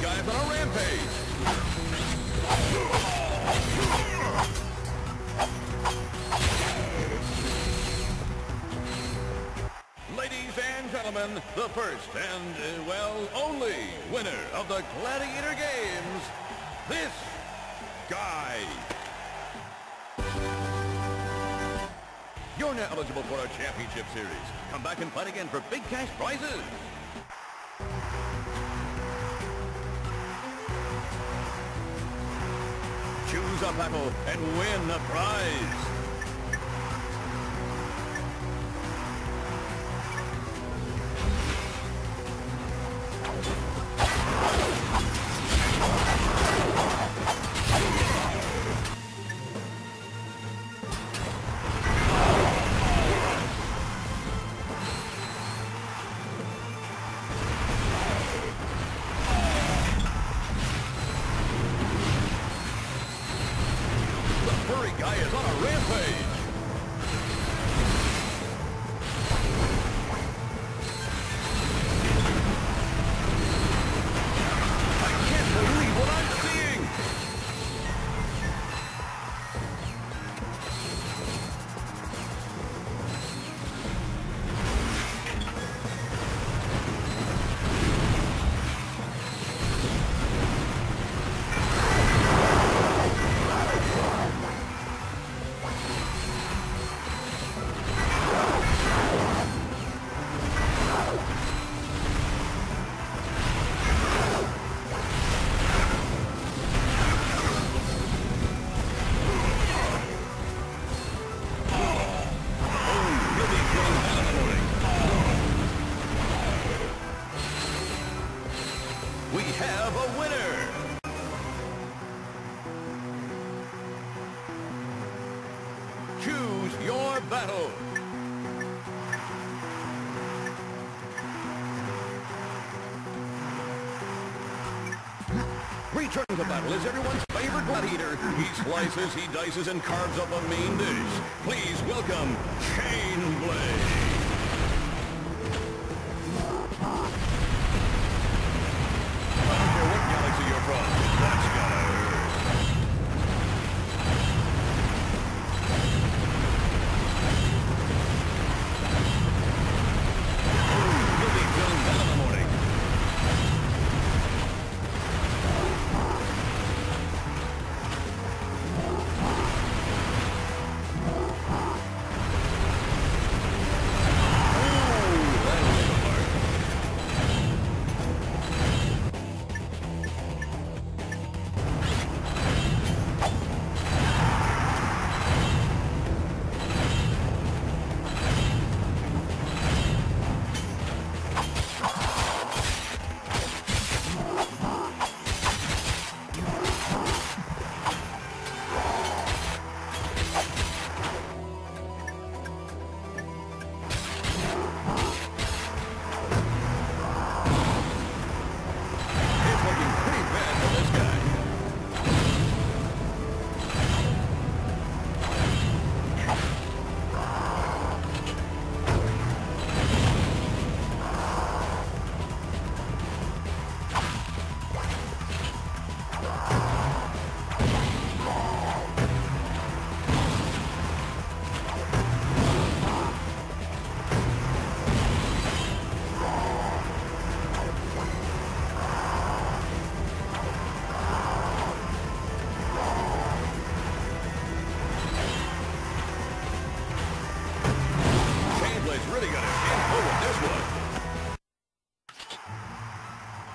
guy's on a rampage! Ladies and gentlemen, the first and, uh, well, only winner of the Gladiator Games, this guy. You're now eligible for our championship series. Come back and fight again for big cash prizes. And win a prize. Rampage. Battle. Returning to battle is everyone's favorite gladiator. He slices, he dices, and carves up a mean dish. Please welcome Chain Blade.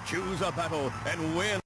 Choose a battle and win